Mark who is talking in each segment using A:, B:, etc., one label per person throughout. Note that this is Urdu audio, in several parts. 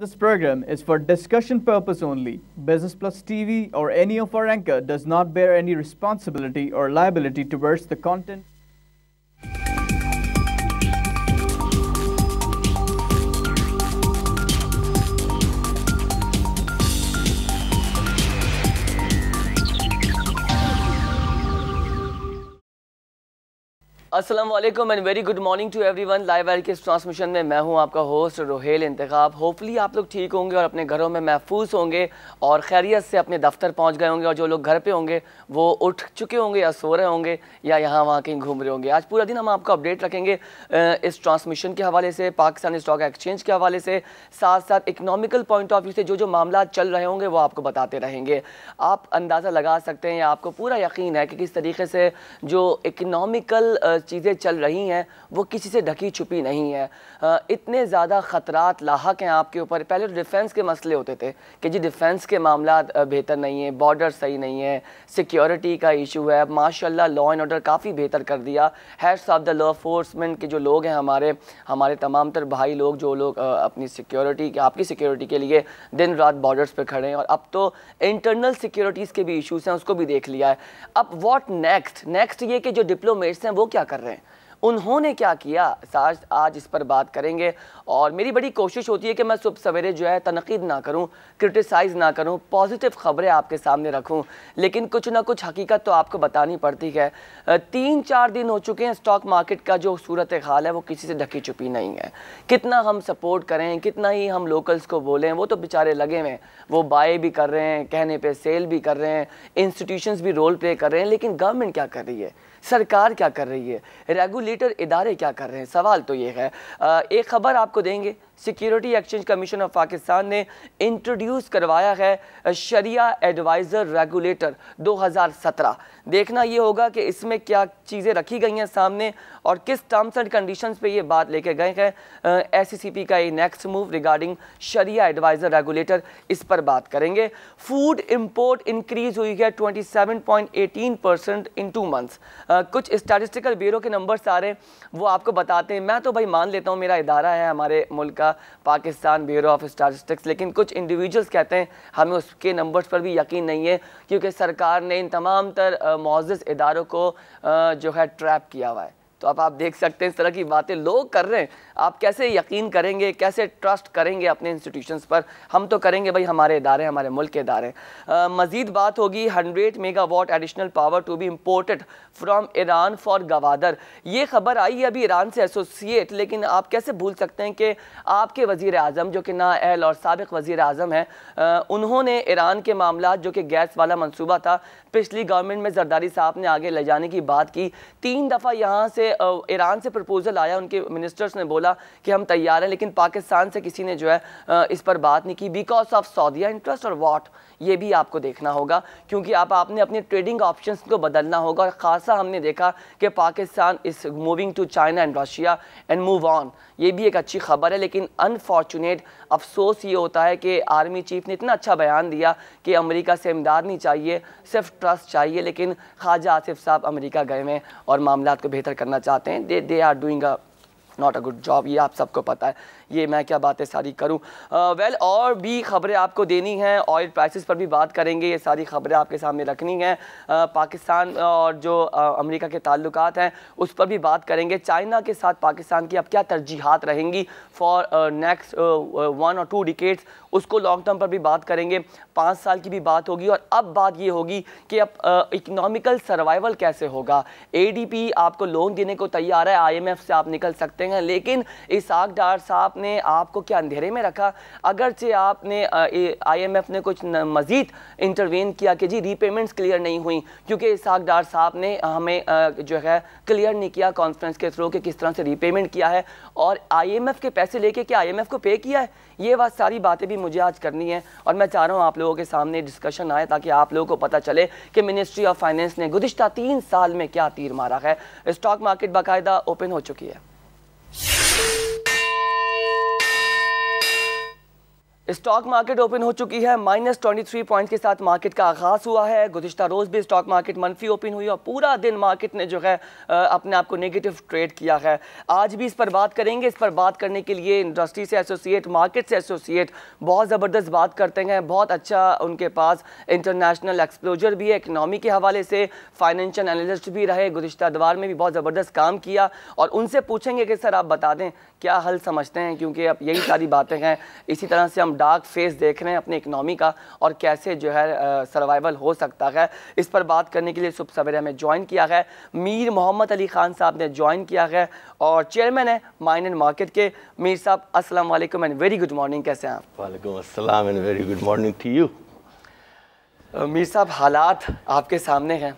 A: This program is for discussion purpose only. Business Plus TV or any of our anchor does not bear any responsibility or liability towards the content.
B: السلام علیکم and very good morning to everyone live well well کے اس ٹرانسمیشن میں میں ہوں آپ کا ہوسٹ روہیل انتخاب ہوپلی آپ لوگ ٹھیک ہوں گے اور اپنے گھروں میں محفوظ ہوں گے اور خیریت سے اپنے دفتر پہنچ گئے ہوں گے اور جو لوگ گھر پہ ہوں گے وہ اٹھ چکے ہوں گے یا سو رہے ہوں گے یا یہاں وہاں کہیں گھوم رہے ہوں گے. آج پورا دن ہم آپ کو اپڈیٹ رکھیں گے اس ٹرانسمیشن کے حوالے سے، پاکستانی اسٹاک ایکسچینج کے حوالے سے، ساتھ ساتھ اکنامیکل پوائنٹ آف ویو سے جو جو معاملات چل رہے ہوں گے وہ آپ کو بتاتے رہیں گے. آپ اندازہ لگا سکتے ہیں یا آپ کو پورا یقین ہے کہ کس طریقے سے جو اکنامیکل چیزیں چل رہی ہیں، وہ کسی سے ڈھکی چھپی نہیں ہے اتنے زیادہ خطرات لاحق ہیں آپ کے اوپر۔ پہلے ڈیفنس کے مسئلے ہوتے تھے کہ جی ڈیفنس کے معاملات بہتر نہیں ہیں بارڈر صحیح نہیں ہے سیکیورٹی کا ایشو ہے۔ ماشاء اللہ لا اینڈ آرڈر کافی بہتر کر دیا۔ ہیڈس آف دا لا فورسمنٹ کے جو لوگ ہیں ہمارے ہمارے تمام تر بھائی لوگ جو لوگ اپنی سیکیورٹی آپ کی سیکیورٹی کے لیے دن رات بارڈرز پہ کھڑے ہیں۔ اور اب تو انٹرنل سیکیورٹیز کے بھی ایشوز ہیں، اس کو بھی دیکھ لیا ہے۔ اب واٹ نیکسٹ نیکسٹ یہ کہ جو ڈپلومیٹس ہیں، وہ کیا کر رہے ہیں۔ انہوں نے کیا کیا؟ ساج آج اس پر بات کریں گے۔ اور میری بڑی کوشش ہوتی ہے کہ میں صبح سویرے جو ہے تنقید نہ کروں کرٹیسائز نہ کروں پازیٹیو خبریں آپ کے سامنے رکھوں۔ لیکن کچھ نہ کچھ حقیقت تو آپ کو بتانی پڑتی ہے۔ تین چار دن ہو چکے ہیں سٹاک مارکیٹ کا جو صورت حال ہے، وہ کسی سے ڈھکی چپی نہیں ہے۔ کتنا ہم سپورٹ کریں، کتنا ہی ہم لوکلز کو بولیں، وہ تو بیچارے لگے ہوئے ہیں۔ وہ بائی بھی کر رہے ہیں، کہنے پہ سیل بھی کر رہے ہیں۔ انسٹیٹیوشنز بھی رول پلے کر رہے ہیں۔ لیکن گورنمنٹ کیا کر رہی ہے؟ سرکار کیا کر رہی ہے؟ ریگولیٹر ادارے کیا کر رہے ہیں؟ سوال تو یہ ہے۔ ایک خبر آپ کو دیں گے۔ Security exchange commission of Pakistan نے انٹروڈیوس کروایا ہے شریعہ ایڈوائزر ریگولیٹر دو ہزار سترہ۔ دیکھنا یہ ہوگا کہ اس میں کیا چیزیں رکھی گئی ہیں سامنے اور کس ٹرمز اینڈ کنڈیشنز پہ یہ بات لے کے گئے ہیں ایس سی سی پی کا یہ نیکسٹ موو ریگارڈنگ شریعہ ایڈوائزر ریگولیٹر اس پر بات کریں گے۔ فوڈ امپورٹ انکریز ہوئی ہے twenty seven point eighteen percent in two months کچھ اسٹیٹسٹیکل بیورو کے نمبرز آ رہے ہیں، وہ آپ کو بتاتے ہیں۔ میں تو بھائی مان لیتا ہوں، میرا ادارہ ہے ہمارے ملک کا، پاکستان بیورو آف اسٹیٹسٹکس لیکن کچھ انڈیویجلز کہتے ہیں، ہمیں اس کے نمبرز پر بھی یقین نہیں ہے، کیونکہ سرکار نے ان تمام تر معزز اداروں کو جو ہے ٹریپ کیا ہوا ہے۔ تو اب آپ دیکھ سکتے ہیں اس طرح کی باتیں لوگ کر رہے ہیں۔ آپ کیسے یقین کریں گے، کیسے ٹرسٹ کریں گے اپنے انسٹیٹیوشنز پر؟ ہم تو کریں گے بھائی ہمارے ادارے، ہمارے ملک کے ادارے۔ مزید بات ہوگی hundred megawatt additional power to be imported from Iran for Gwadar. یہ خبر آئی ہے ابھی ایران سے ایسوسیٹ لیکن آپ کیسے بھول سکتے ہیں کہ آپ کے وزیر اعظم جو کہ نا اہل اور سابق وزیر اعظم ہیں انہوں نے ایران کے معاملات جو کہ گیس والا منصوبہ تھا پچھلی گورنمنٹ میں زرداری صاحب نے آگے لے جانے کی بات کی۔ تین دفعہ یہاں سے ایران سے پرپوزل آیا۔ ان کے منسٹرز نے بولا کہ ہم تیار ہیں، لیکن پاکستان سے کسی نے جو ہے اس پر بات نہیں کی۔ بیکاز آف سعودیہ انٹرسٹ اور واٹ یہ بھی آپ کو دیکھنا ہوگا، کیونکہ آپ آپ نے اپنے ٹریڈنگ آپشنز کو بدلنا ہوگا۔ اور خاصا ہم نے دیکھا کہ پاکستان اس moving to China and Russia and move on یہ بھی ایک اچھی خبر ہے، لیکن انفارچونیٹ افسوس یہ ہوتا ہے کہ آرمی چیف نے اتنا اچھا بیان دیا کہ امریکہ سے امداد نہیں چاہیے، صرف ٹرسٹ چاہیے، لیکن خواجہ آصف صاحب امریکہ گئے ہیں اور معاملات کو بہتر کرنا چاہتے ہیں۔ They they are doing a not a good job یہ آپ سب کو پتہ ہے۔ یہ میں کیا باتیں ساری کروں؟ ویل اور بھی خبریں آپ کو دینی ہیں آئل پرائسز پر بھی بات کریں گے، یہ ساری خبریں آپ کے سامنے رکھنی ہیں۔ پاکستان اور جو امریکہ کے تعلقات ہیں، اس پر بھی بات کریں گے۔ چائنا کے ساتھ پاکستان کی اب کیا ترجیحات رہیں گی؟ فار نیکسٹ ون اور ٹو ڈیکیٹس اس کو لانگ ٹرم پر بھی بات کریں گے۔ پانچ سال کی بھی بات ہوگی، اور اب بات یہ ہوگی کہ اب اکنامیکل سروائیول کیسے ہوگا؟ اے ڈی پی آپ کو لون دینے کو تیار ہے آئی ایم ایف سے آپ نکل سکتے ہیں، لیکن اساق ڈار صاحب نے آپ کو کیا اندھیرے میں رکھا؟ اگرچہ آپ نے آئی ایم ایف نے کچھ مزید انٹروین کیا کہ جی ری پیمنٹس کلیئر نہیں ہوئیں، کیونکہ اساق ڈار صاحب نے ہمیں جو ہے کلیئر نہیں کیا کانفرنس کے تھرو کہ کس طرح سے ری پیمنٹ کیا ہے، اور آئی ایم ایف کے پیسے لے کے کیا آئی ایم ایف کو پے کیا ہے؟ یہ بات ساری باتیں بھی مجھے آج کرنی ہے اور میں چاہ رہا ہوں آپ لوگوں کے سامنے ڈسکشن آئے تاکہ آپ لوگوں کو پتہ چلے کہ منسٹری آف فائنینس نے گزشتہ تین سال میں کیا تیر مارا ہے۔ اسٹاک مارکیٹ باقاعدہ اوپن ہو چکی ہے۔ اسٹاک مارکیٹ اوپن ہو چکی ہے۔ مائنس ٹوئنٹی تھری پوائنٹ کے ساتھ مارکیٹ کا آغاز ہوا ہے۔ گزشتہ روز بھی اسٹاک مارکیٹ منفی اوپن ہوئی اور پورا دن مارکیٹ نے جو ہے اپنے آپ کو نیگیٹو ٹریڈ کیا ہے۔ آج بھی اس پر بات کریں گے۔ اس پر بات کرنے کے لیے انڈسٹری سے ایسوسیٹ مارکیٹ سے ایسوسیٹ بہت زبردست بات کرتے ہیں۔ بہت اچھا ان کے پاس انٹرنیشنل ایکسپلوجر بھی ہے اکنامی کے حوالے سے۔ فائنینشل انالسٹ بھی رہے۔ گزشتہ دوار میں بھی بہت زبردست کام کیا۔ اور ان سے پوچھیں گے کہ سر آپ بتا دیں کیا حل سمجھتے ہیں؟ کیونکہ اب یہی ساری باتیں ہیں۔ اسی طرح سے ہم ڈارک فیس دیکھ رہے ہیں اپنے اکنامی کا اور کیسے جو ہے سروائیول ہو سکتا ہے۔ اس پر بات کرنے کے لیے صبح سویرے ہمیں جوائن کیا ہے میر محمد علی خان صاحب نے جوائن کیا ہے اور چیئرمین ہے مائن اینڈ مارکیٹ کے۔ میر صاحب السلام علیکم اینڈ ویری گڈ مارننگ کیسے ہیں آپ؟
C: وعلیکم السلام and very good morning to you
B: Mir صاحب حالات آپ کے سامنے ہیں۔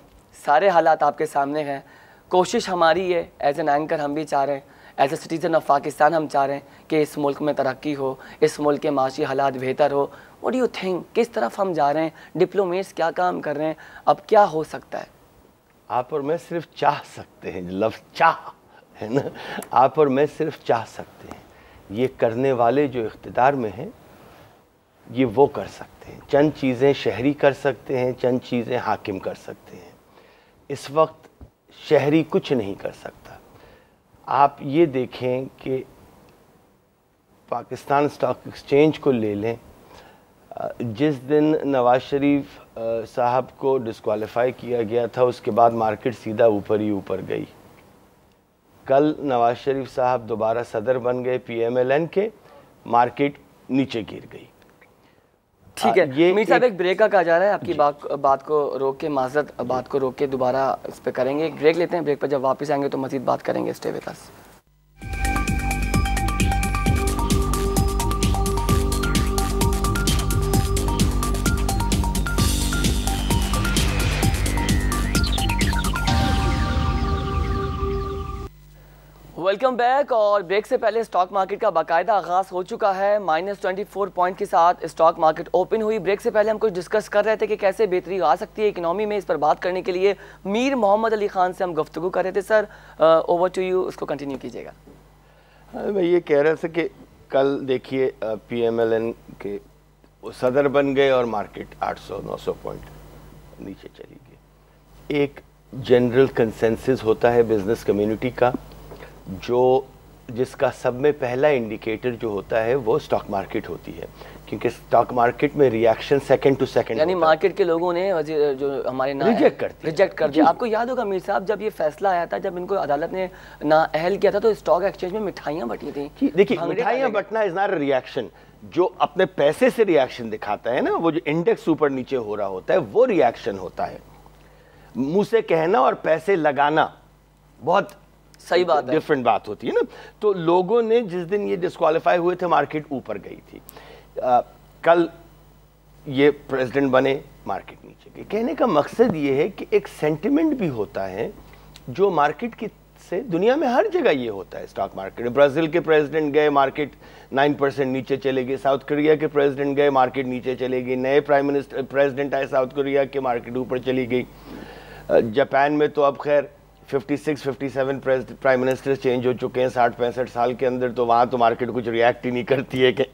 B: سارے حالات آپ کے سامنے ہیں۔ کوشش ہماری ہے ایز این اینکر ہم بھی چاہ رہے ہیں۔ As a citizen of Pakistan ہم چاہ رہے ہیں کہ اس ملک میں ترقی ہو اس ملک کے معاشی حالات بہتر ہو وٹ یو تھنک کس طرف ہم جا رہے ہیں ڈپلومیٹس کیا کام کر رہے ہیں اب کیا ہو سکتا ہے
C: آپ اور میں صرف چاہ سکتے ہیں لفظ چاہ ہے نا آپ اور میں صرف چاہ سکتے ہیں یہ کرنے والے جو اقتدار میں ہیں یہ وہ کر سکتے ہیں چند چیزیں شہری کر سکتے ہیں چند چیزیں حاکم کر سکتے ہیں اس وقت شہری کچھ نہیں کر سکتا آپ یہ دیکھیں کہ پاکستان سٹاک ایکسچینج کو لے لیں، جس دن نواز شریف صاحب کو ڈسکوالیفائی کیا گیا تھا، اس کے بعد مارکیٹ سیدھا اوپر ہی اوپر گئی۔ کل نواز شریف صاحب دوبارہ صدر بن گئے پی ایم ایل این کے مارکیٹ نیچے گر گئی۔
B: ٹھیک ہے میر صاحب ایک بریک کا کہا جا رہا ہے۔ آپ کی جی۔ بات کو روک کے معذرت بات کو روک کے دوبارہ اس پہ کریں گے۔ ایک بریک لیتے ہیں بریک پر جب واپس آئیں گے تو مزید بات کریں گے۔ Stay with us welcome back اور بریک سے پہلے اسٹاک مارکیٹ کا باقاعدہ آغاز ہو چکا ہے۔ مائنس ٹوئنٹی فور پوائنٹ کے ساتھ اسٹاک مارکیٹ اوپن ہوئی۔ بریک سے پہلے ہم کچھ ڈسکس کر رہے تھے کہ کیسے بہتری آ سکتی ہے اکنامی میں۔ اس پر بات کرنے کے لیے میر محمد علی خان سے ہم گفتگو کر رہے تھے۔ سر اوور ٹو یو اس کو کنٹینیو کیجیے گا۔
C: ہاں، میں یہ کہہ رہا تھا کہ کل دیکھیے پی ایم ایل این کے صدر بن گئے اور مارکیٹ آٹھ سو، نو سو پوائنٹ نیچے چلی گئی۔ ایک جنرل کنسنسس ہوتا ہے بزنس کمیونٹی کا۔ جو جس کا سب میں پہلا انڈیکیٹر جو ہوتا ہے وہ سٹاک مارکیٹ ہوتی ہے کیونکہ سٹاک مارکٹ میں ریاکشن سیکنڈ ٹو سیکنڈ
B: یعنی مارکیٹ کے لوگوں نے جو ہمارے
C: ریجیکٹ کرتے
B: ریجیکٹ کر دیا۔ جی۔ آپ کو یاد ہوگا میر صاحب جب یہ فیصلہ آیا تھا جب ان کو عدالت نے نا اہل کیا تھا تو سٹاک ایکسچینج میں مٹھائیاں بٹی تھیں۔
C: جی، دیکھیں مٹھائیاں بٹنا از نار ریاکشن جو اپنے پیسے سے ریاکشن دکھاتا ہے نا وہ جو انڈیکس اوپر نیچے ہو رہا ہوتا ہے وہ ریاکشن ہوتا ہے۔ منہ سے کہنا اور پیسے لگانا بہت
B: صحیح بات ہے۔
C: ڈیفرنٹ بات ہوتی ہے نا۔ تو لوگوں نے جس دن یہ ڈسکوالیفائی ہوئے تھے مارکیٹ اوپر گئی تھی۔ کل یہ پریزیڈنٹ بنے مارکیٹ نیچے گئی کہنے کا مقصد یہ ہے کہ ایک سینٹیمنٹ بھی ہوتا ہے جو مارکیٹ کی سے دنیا میں ہر جگہ یہ ہوتا ہے۔ سٹاک مارکیٹ برازیل کے پریزیڈنٹ گئے مارکیٹ نائن پرسنٹ نیچے چلے گئے۔ ساؤتھ کوریا کے پریزیڈنٹ گئے مارکیٹ نیچے چلے گئی نئے پرائم منسٹر پریزیڈنٹ آئے ساؤتھ کوریا کے مارکیٹ اوپر چلی گئی۔ جاپان میں تو اب خیر fifty six fifty seven prime minister change ہو چکے ہیں ساٹھ پینسٹھ سال کے اندر تو وہاں تو مارکیٹ کچھ ریاکٹ ہی نہیں کرتی ہے کہ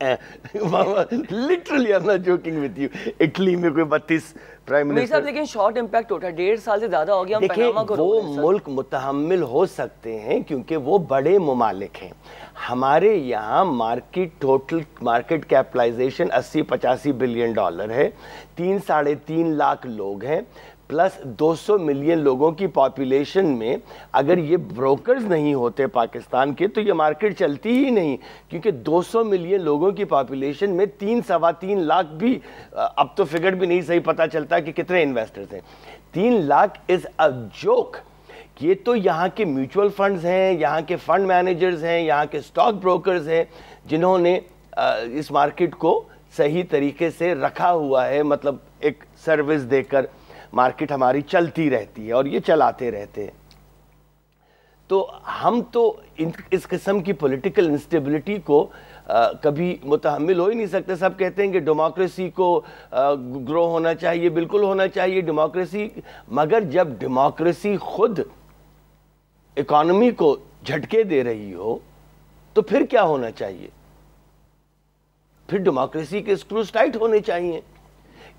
C: literally I'm not joking with you. Italy میں کوئی بتیس پرائم منسٹر
B: لیکن شارٹ امپیکٹ ہوتا ہے ڈیڑھ سال سے زیادہ ہو گیا
C: دیکھیں وہ ملک متحمل ہو سکتے ہیں کیونکہ وہ بڑے ممالک ہیں ہمارے یہاں مارکیٹ ٹوٹل مارکیٹ کیپلائزیشن اسی پچاسی بلین ڈالر ہے تین ساڑھے تین لاکھ لوگ ہیں پلس دو سو ملین لوگوں کی پاپولیشن میں اگر یہ بروکرز نہیں ہوتے پاکستان کے، تو یہ مارکیٹ چلتی ہی نہیں۔ کیونکہ دو سو ملین لوگوں کی پاپولیشن میں تین، سوا تین لاکھ بھی اب تو فگر بھی نہیں صحیح پتا چلتا کہ کتنے انویسٹرز ہیں۔ تین لاکھ از اے جوک یہ تو یہاں کے میوچول فنڈز ہیں، یہاں کے فنڈ مینیجرز ہیں، یہاں کے سٹاک بروکرز ہیں، جنہوں نے اس مارکیٹ کو صحیح طریقے سے رکھا ہوا ہے۔ مطلب ایک سروس دے کر مارکیٹ ہماری چلتی رہتی ہے اور یہ چلاتے رہتے ہیں۔ تو ہم تو اس قسم کی پولیٹیکل انسٹیبلٹی کو کبھی متحمل ہو ہی نہیں سکتے۔ سب کہتے ہیں کہ ڈیموکریسی کو گرو ہونا چاہیے، بالکل ہونا چاہیے ڈیموکریسی مگر جب ڈیموکریسی خود اکانومی کو جھٹکے دے رہی ہو، تو پھر کیا ہونا چاہیے؟ پھر ڈیموکریسی کے اسکروز ٹائٹ ہونے چاہیے۔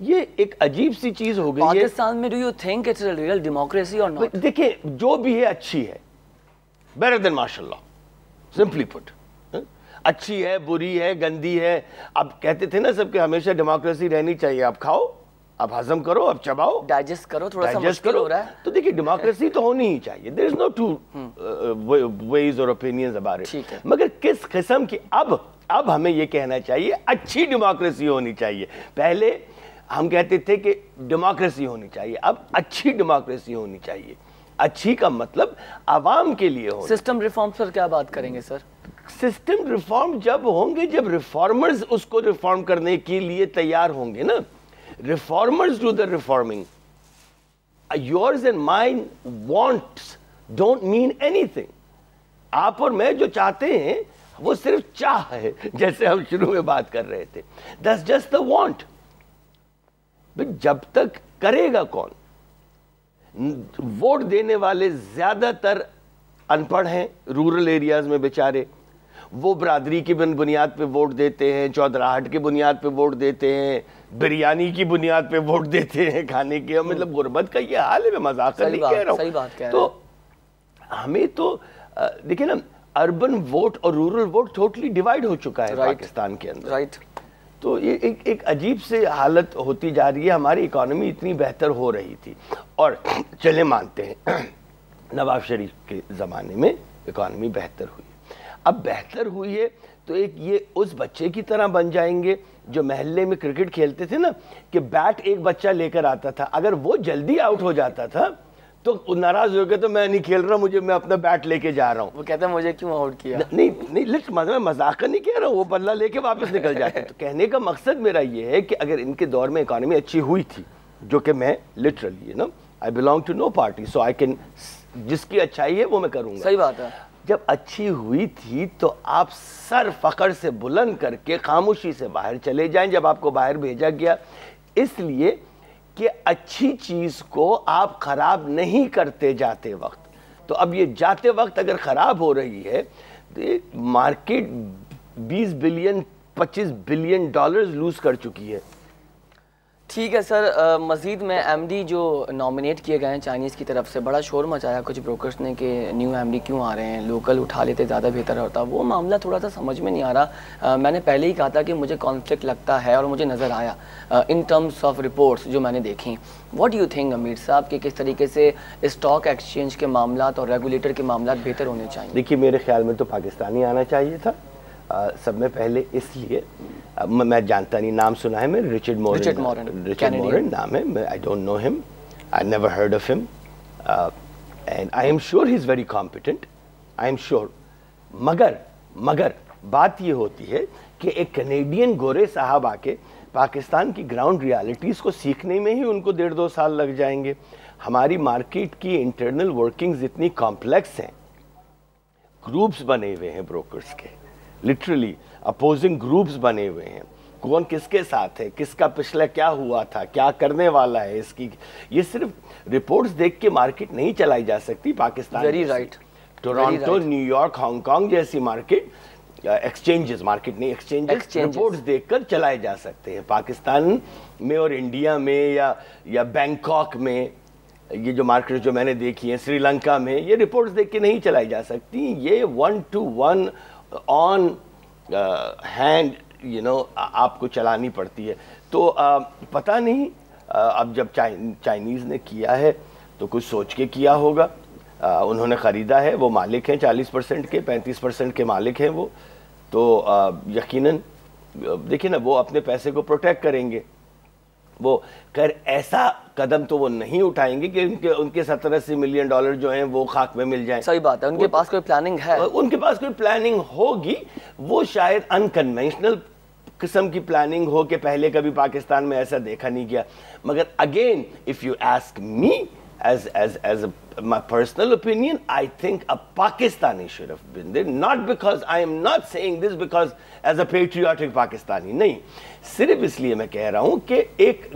C: یہ ایک عجیب سی چیز ہو گئی ہے۔
B: پاکستان میں do you think it's a real democracy or not
C: دیکھیں جو بھی ہے اچھی ہے۔ بیٹر دین ماشاء اللہ سمپلی پٹ اچھی ہے بری ہے گندی ہے۔ اب کہتے تھے نا سب کہ ہمیشہ ڈیموکریسی رہنی چاہیے۔ اب کھاؤ اب ہضم کرو اب چباؤ۔
B: ڈائجسٹ کرو تھوڑا سا مشکل ہو رہا ہے۔
C: تو دیکھیے ڈیموکریسی تو ہونی ہی چاہیے۔ دیر از نو ٹو ویز اور اوپینینز اباؤٹ
B: ٹھیک ہے۔
C: مگر کس قسم کی اب اب ہمیں یہ کہنا چاہیے اچھی ڈیموکریسی ہونی چاہیے۔ پہلے ہم کہتے تھے کہ ڈیموکریسی ہونی چاہیے۔ اب اچھی ڈیموکریسی ہونی چاہیے۔ اچھی کا مطلب عوام کے لیے ہو
B: سسٹم ریفارمز پر کیا بات کریں گے سر؟
C: سسٹم ریفارم جب ہوں گے جب ریفارمرز اس کو ریفارم کرنے کے لیے تیار ہوں گے نا۔ Reformers do the reforming yours and mine wants don't mean anything آپ اور میں جو چاہتے ہیں وہ صرف چاہ ہے جیسے ہم شروع میں بات کر رہے تھے۔ دس جسٹ دا وانٹ جب تک کرے گا کون؟ ووٹ دینے والے زیادہ تر ان پڑھ ہیں رورل ایریاز میں بیچارے۔ وہ برادری کی بن بنیاد پہ ووٹ دیتے ہیں چودراہٹ کی بنیاد پہ ووٹ دیتے ہیں بریانی کی بنیاد پہ ووٹ دیتے ہیں کھانے کے۔ مطلب غربت کا یہ حال ہے میں مذاق نہیں کہہ رہا
B: صحیح
C: ہوں۔
B: بات کہہ رہے
C: تو ہمیں تو دیکھیں نا اربن ووٹ اور رورل ووٹ ٹوٹلی ڈیوائیڈ ہو چکا ہے. پاکستان کے اندر۔
B: رائٹ
C: تو یہ ایک ایک عجیب سے حالت ہوتی جا رہی ہے، ہماری اکانومی اتنی بہتر ہو رہی تھی۔ اور چلے مانتے ہیں نواز شریف کے زمانے میں اکانومی بہتر ہوئی۔ اب بہتر ہوئی ہے تو ایک یہ اس بچے کی طرح بن جائیں گے جو محلے میں کرکٹ کھیلتے تھے نا، کہ بیٹ ایک بچہ لے کر آتا تھا۔ اگر وہ جلدی آؤٹ ہو جاتا تھا تو ناراض ہو گیا تو میں نہیں کھیل رہا مجھے میں اپنا بیٹ لے کے جا رہا ہوں۔
B: وہ کہتے ہیں مجھے کیوں آؤٹ کیا؟
C: نہیں نہیں لٹ میں مذاق نہیں کہہ رہا ہوں وہ بدلہ لے کے واپس نکل جاتے تو کہنے کا مقصد میرا یہ ہے کہ اگر ان کے دور میں اکانومی اچھی ہوئی تھی جو کہ میں لٹرلی نا I belong to no party so I can جس کی اچھائی ہے وہ میں کروں گا۔
B: صحیح بات ہے۔
C: جب اچھی ہوئی تھی تو آپ سر فخر سے بلند کر کے خاموشی سے باہر چلے جائیں جب آپ کو باہر بھیجا گیا۔ اس لیے کہ اچھی چیز کو آپ خراب نہیں کرتے جاتے وقت۔ تو اب یہ جاتے وقت اگر خراب ہو رہی ہے مارکیٹ بیس بلین، پچیس بلین ڈالرز لوز کر چکی ہے۔
B: ٹھیک ہے سر مزید میں ایم ڈی جو نامنیٹ کیے گئے ہیں چائنیز کی طرف سے، بڑا شور مچایا کچھ بروکرز نے کہ نیو ایم ڈی کیوں آ رہے ہیں لوکل اٹھا لیتے زیادہ بہتر ہوتا۔ وہ معاملہ تھوڑا سا سمجھ میں نہیں آ رہا۔ میں نے پہلے ہی کہا تھا کہ مجھے کانفلکٹ لگتا ہے اور مجھے نظر آیا۔ ان ٹرمز آف رپورٹس جو میں نے دیکھی۔ واٹ یو تھنک امیر صاحب، کہ کس طریقے سے اسٹاک ایکسچینج کے معاملات اور ریگولیٹر کے معاملات بہتر ہونے چاہیے
C: دیکھیے، میرے خیال میں تو پاکستانی آنا چاہیے تھا۔ سب میں پہلے اس لیے میں جانتا نہیں نام سنا ہے میں رچرڈ مورن
B: رچرڈ مورن،
C: نام ہے میں I don't know him I never heard of him and I'm sure he is very competent I'm sure مگر مگر بات یہ ہوتی ہے کہ ایک کینیڈین گورے صاحب آ کے پاکستان کی گراؤنڈ ریالٹیز کو سیکھنے میں ہی ان کو ڈیڑھ دو سال لگ جائیں گے۔ ہماری مارکیٹ کی انٹرنل ورکنگز اتنی کمپلیکس ہیں۔ گروپس بنے ہوئے ہیں بروکرز کے۔ لٹرلی اپوزنگ گروپس بنے ہوئے ہیں کون کس کے ساتھ ہے کس کا پچھلا کیا ہوا تھا کیا کرنے والا ہے اس کی یہ صرف رپورٹس دیکھ کے مارکیٹ نہیں چلائی جا سکتی پاکستان جیسی۔
B: right.
C: Toronto. New York Hong Kong جیسی مارکیٹ ایکسچینجز مارکیٹ نہیں ایکسچینجز. رپورٹس دیکھ کر چلائے جا سکتے ہیں پاکستان میں اور انڈیا میں یا یا بینکاک میں یہ جو مارکیٹ جو میں نے دیکھی ہیں سری لنکا میں یہ رپورٹس دیکھ کے نہیں چلائی جا سکتی یہ one to one on hand you know آپ کو چلانی پڑتی ہے۔ تو پتہ نہیں اب جب چائنیز نے کیا ہے، تو کچھ سوچ کے کیا ہوگا۔ انہوں نے خریدا ہے، وہ مالک ہیں، چالیس پرسنٹ کے، پینتیس پرسنٹ کے مالک ہیں وہ۔ تو یقیناً دیکھیں نا، وہ اپنے پیسے کو پروٹیکٹ کریں گے۔ وہ، خیر، ایسا قدم تو وہ نہیں اٹھائیں گے کہ ان کے ان کے ستر اسی ملین ڈالر جو ہیں وہ خاک میں مل جائیں
B: صحیح بات ہے ان کے پاس کوئی پلاننگ ہے
C: ان کے پاس کوئی پلاننگ ہوگی وہ شاید انکنوینشنل قسم کی پلاننگ ہو کہ پہلے کبھی پاکستان میں ایسا دیکھا نہیں گیا مگر again if you ask me as as as my personal opinion, I think a Pakistani should have been there. Not because I am not saying this because as a patriotic Pakistani. نہیں صرف اس لیے میں کہہ رہا ہوں کہ ایک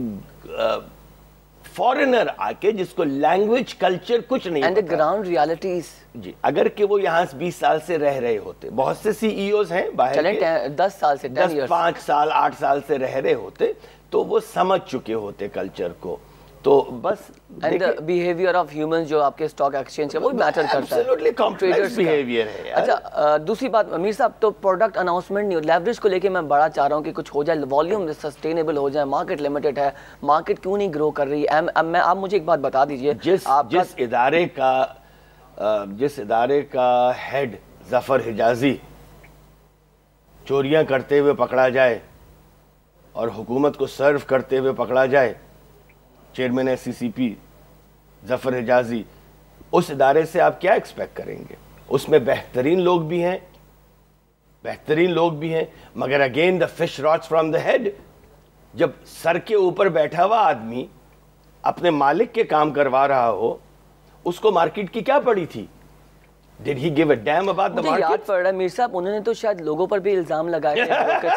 C: فورنر آ کے جس کو لینگویج کلچر کچھ نہیں اینڈ گراؤنڈ ریالٹیز جی اگر کہ
B: وہ
C: یہاں
B: بیس سال سے رہ رہے
C: ہوتے
B: بہت
C: سے سی ای اوز ہیں باہر دس سال سے دس پانچ سال آٹھ سال سے رہ رہے
B: ہوتے
C: تو
B: وہ سمجھ چکے ہوتے کلچر کو۔ تو بس اینڈ بیہیویئر آف ہیومن جو
C: آپ کے
B: اسٹاک ایکسچینج
C: کا وہ میٹر
B: کرتا ہے۔ کمپلیکس بیہیویئر ہے اچھا دوسری بات امیر صاحب تو پروڈکٹ اناؤنسمنٹ نہیں لیوریج کو لے کے میں بڑا چاہ رہا ہوں کہ کچھ ہو جائے والیوم سسٹینیبل ہو جائے مارکیٹ لمیٹڈ ہے۔ مارکیٹ کیوں نہیں گرو کر رہی؟ ہے میں آپ مجھے ایک
C: بات
B: بتا
C: دیجیے۔ جس جس ادارے کا جس ادارے کا ہیڈ ظفر حجازی چوریاں کرتے ہوئے پکڑا جائے اور حکومت کو سرو کرتے ہوئے پکڑا جائے چیئرمین ہے سی سی پی، ظفر اعجازی اس ادارے سے آپ کیا ایکسپیکٹ کریں گے؟ اس میں بہترین لوگ بھی ہیں، بہترین لوگ بھی ہیں، مگر again the fish rots from the head جب سر کے اوپر بیٹھا ہوا آدمی اپنے مالک کے کام کروا رہا ہو، اس کو مارکیٹ کی کیا پڑی تھی؟
B: Did he
C: give
B: a damn about the market? یاد پڑ رہا ہے میر صاحب انہوں نے تو شاید لوگوں پر بھی الزام لگائے تھے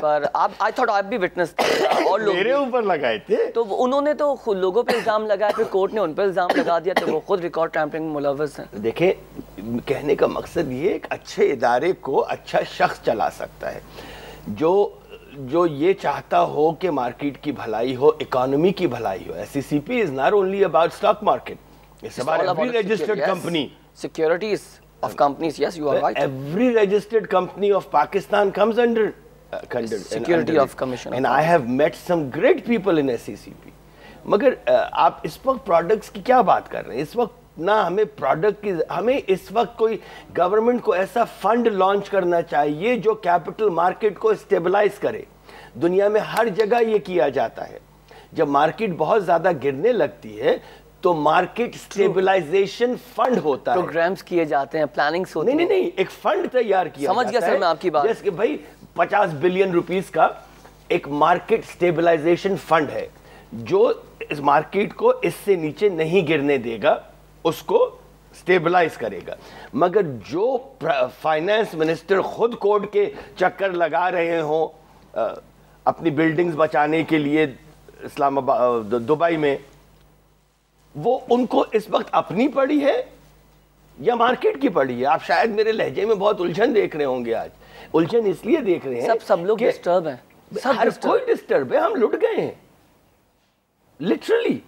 B: پر۔ آپ آئی تھاٹ آپ
C: بھی
B: وٹنس
C: تھے اور لوگ
B: میرے اوپر لگائے تھے؟ تو انہوں نے تو خود لوگوں پر الزام لگایا پھر کورٹ نے ان پر الزام لگا دیا تو وہ خود ریکارڈ
C: ٹیمپرنگ ملوث ہیں۔ دیکھیں کہنے کا مقصد یہ ایک اچھے ادارے کو اچھا شخص چلا سکتا ہے۔ جو جو یہ چاہتا ہو کہ مارکیٹ کی بھلائی ہو اکانومی کی بھلائی ہو۔ S C C P is
B: not
C: only
B: about stock
C: market
B: it's
C: about
B: every registered
C: company
B: securities of companies. Yes, you are right.
C: Every registered company of Pakistan comes under
B: security of commission.
C: And I have met some great people in مگر آپ اس وقت پروڈکٹس کی کیا بات کر رہے ہیں اس وقت نہ ہمیں پروڈکٹ کی ہمیں اس وقت کوئی گورنمنٹ کو ایسا فنڈ لانچ کرنا چاہیے جو کیپٹل مارکیٹ کو اسٹیبلائز کرے دنیا میں ہر جگہ یہ کیا جاتا ہے جب مارکیٹ بہت زیادہ گرنے لگتی ہے تو مارکٹ سٹیبلائزیشن فنڈ ہوتا ہے۔ پروگرامز کیے
B: جاتے ہیں پلاننگز ہوتے ہیں نہیں
C: نہیں ایک
B: فنڈ
C: تیار کیا سمجھ گیا سر
B: میں آپ
C: کی
B: بات۔
C: جیسے
B: کہ بھائی پچاس
C: بلین روپیز کا ایک مارکٹ سٹیبلائزیشن فنڈ ہے۔ جو اس مارکٹ کو اس سے نیچے نہیں گرنے دے گا اس کو سٹیبلائز کرے گا۔ مگر جو فائنینس منسٹر خود کوڈ کے چکر لگا رہے ہوں اپنی بلڈنگز بچانے کے لیے اسلام آباد دبئی میں وہ ان کو اس وقت اپنی پڑی ہے یا مارکیٹ کی پڑی ہے؟ آپ شاید میرے لہجے میں بہت الجھن دیکھ رہے ہوں گے آج۔ الجھن اس لیے دیکھ
B: رہے ہیں سب
C: سب
B: لوگ ڈسٹرب ہیں۔
C: ہر
B: کوئی
C: ڈسٹرب ہے ہم لٹ گئے ہیں۔ لٹرلی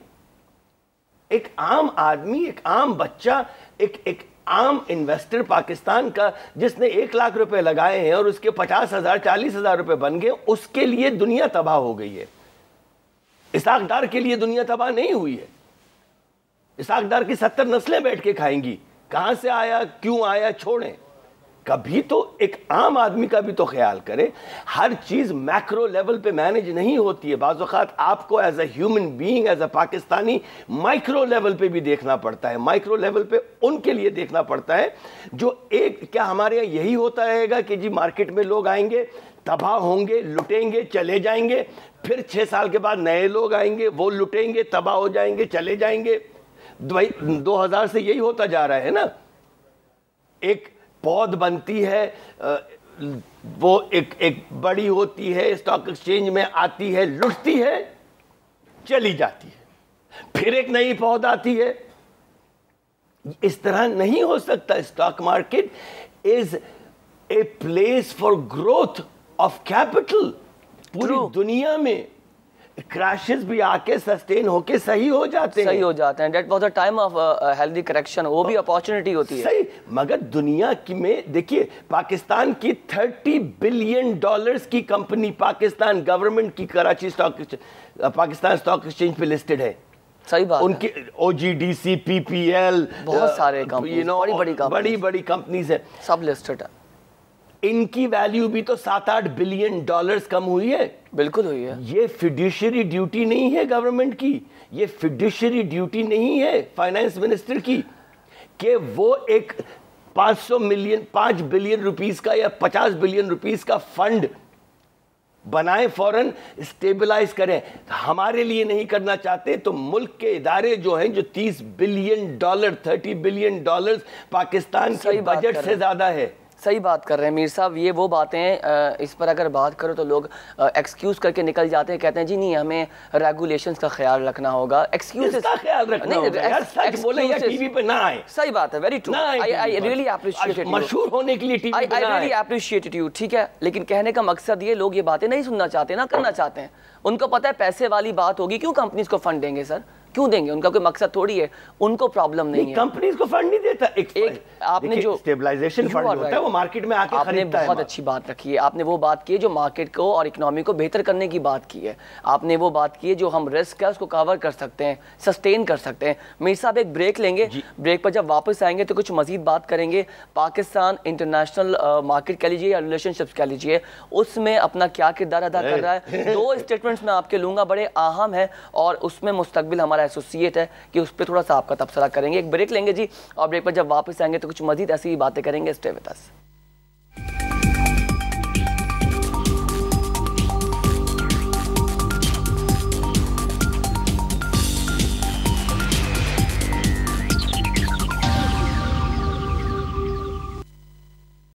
C: ایک عام آدمی ایک عام بچہ ایک ایک عام انویسٹر پاکستان کا جس نے ایک لاکھ روپے لگائے ہیں اور اس کے پچاس ہزار چالیس ہزار روپے بن گئے اس کے لیے دنیا تباہ ہو گئی ہے۔ اسحاق کے لیے دنیا تباہ نہیں ہوئی ہے۔ اساق ڈار کی ستر نسلیں بیٹھ کے کھائیں گی۔ کہاں سے آیا؟ کیوں آیا؟ چھوڑیں۔ کبھی تو ایک عام آدمی کا بھی تو خیال کریں۔ ہر چیز میکرو لیول پہ مینج نہیں ہوتی ہے۔ بعض اوقات آپ کو as a human being as a Pakistani micro level پہ بھی دیکھنا پڑتا ہے۔ مائکرو لیول پہ ان کے لیے دیکھنا پڑتا ہے جو ایک، کیا ہمارے یہاں یہی ہوتا رہے گا کہ جی مارکیٹ میں لوگ آئیں گے، تباہ ہوں گے، لٹیں گے، چلے جائیں گے۔ پھر چھ سال کے بعد نئے لوگ آئیں گے، وہ لٹیں گے، تباہ ہو جائیں گے، چلے جائیں گے۔ دو ہزار سے یہی ہوتا جا رہا ہے نا۔ ایک پود بنتی ہے وہ ایک ایک بڑی ہوتی ہے اسٹاک ایکسچینج میں آتی ہے لٹتی ہے چلی جاتی ہے۔ پھر ایک نئی پود آتی ہے۔ اس طرح نہیں
B: ہو
C: سکتا۔ Stock market is a place for growth of capital
B: پوری
C: دنیا
B: میں کراشز بھی آ کے سسٹین ہو کے صحیح ہو جاتے ہیں۔ صحیح ہو جاتے
C: ہیں۔ That was a time of healthy correction
B: وہ بھی اپارچونٹی ہوتی ہے۔
C: صحیح مگر دنیا کی میں دیکھیے پاکستان کی 30 بلین ڈالرز کی کمپنی پاکستان گورنمنٹ کی Karachi stock uh, Pakistan stock exchange پہ لسٹڈ
B: ہے۔ صحیح بات
C: ان کے O
B: G D C P P L
C: بہت uh, سارے کمپنیز
B: بڑی بڑی کمپنیز
C: ہیں۔ سب لسٹڈ ہیں۔ ان کی ویلیو بھی تو سات آٹھ
B: بلین ڈالرز کم
C: ہوئی ہے۔ بالکل ہوئی ہے۔ یہ فیڈیشری ڈیوٹی نہیں ہے گورنمنٹ کی۔ یہ فیڈیشری ڈیوٹی نہیں ہے فائنانس منسٹر کی کہ وہ ایک پانچ سو ملین پانچ بلین روپیز کا یا پچاس بلین روپیز کا فنڈ بنائیں فوراں اسٹیبلائز کریں۔ ہمارے لیے نہیں کرنا چاہتے تو ملک کے ادارے جو ہیں جو تیس billion
B: dollar thirty
C: billion
B: dollar
C: Pakistan
B: کے بجٹ
C: سے زیادہ ہے۔
B: صحیح بات کر رہے ہیں۔ میر صاحب یہ وہ باتیں اس پر اگر بات کرو تو لوگ ایکسکیوز کر کے نکل جاتے ہیں کہتے ہیں جی نہیں ہمیں ریگولیشنز کا خیال رکھنا ہوگا۔ ایکسکیوز
C: کا خیال رکھنا ہوگا یار؟ سچ بولیں یا ٹی وی پہ نہ آئے۔
B: صحیح بات ہے very true I really appreciate
C: مشہور ہونے کے لیے ٹی وی پہ نہ
B: آئی ریلی اپریشیٹ یو ٹھیک ہے۔ لیکن کہنے کا مقصد یہ لوگ یہ باتیں نہیں سننا چاہتے نہ کرنا چاہتے ہیں۔ ان کو پتہ ہے پیسے والی بات ہوگی۔ کیوں کمپنیز کو فنڈ دیں گے سر؟ کیوں دیں گے؟ ان کا کوئی مقصد تھوڑی ہے ان کو پرابلم نہیں ہے۔
C: کمپنیز کو فنڈ نہیں دیتا
B: ایک آپ نے جو
C: سٹیبلائزیشن فنڈ ہوتا ہے وہ مارکیٹ میں آکے خریدتا
B: ہے آپ نے بہت اچھی بات رکھی ہے۔ آپ نے وہ بات کی ہے جو مارکیٹ کو اور اکنامی کو بہتر کرنے کی بات کی ہے۔ آپ نے وہ بات کی ہے جو ہم رسک ہے اس کو کور کر سکتے ہیں سسٹین کر سکتے ہیں۔ میر صاحب ایک بریک لیں گے۔ بریک جی۔ پر جب واپس آئیں گے تو کچھ مزید بات کریں گے۔ پاکستان انٹرنیشنل مارکیٹ کہہ لیجیے یا ریلیشن شپس کہہ لیجیے اس میں اپنا کیا کردار ادا کر رہا ہے؟ دو اسٹیٹمنٹس میں آپ کے لوں گا بڑے اہم ہیں اور اس میں مستقبل ایسوسیٹ ہے کہ اس پہ تھوڑا سا آپ کا تبصرہ کریں گے۔ ایک بریک لیں گے جی اور بریک پر جب واپس آئیں گے تو کچھ مزید ایسی باتیں کریں گے۔ Stay with us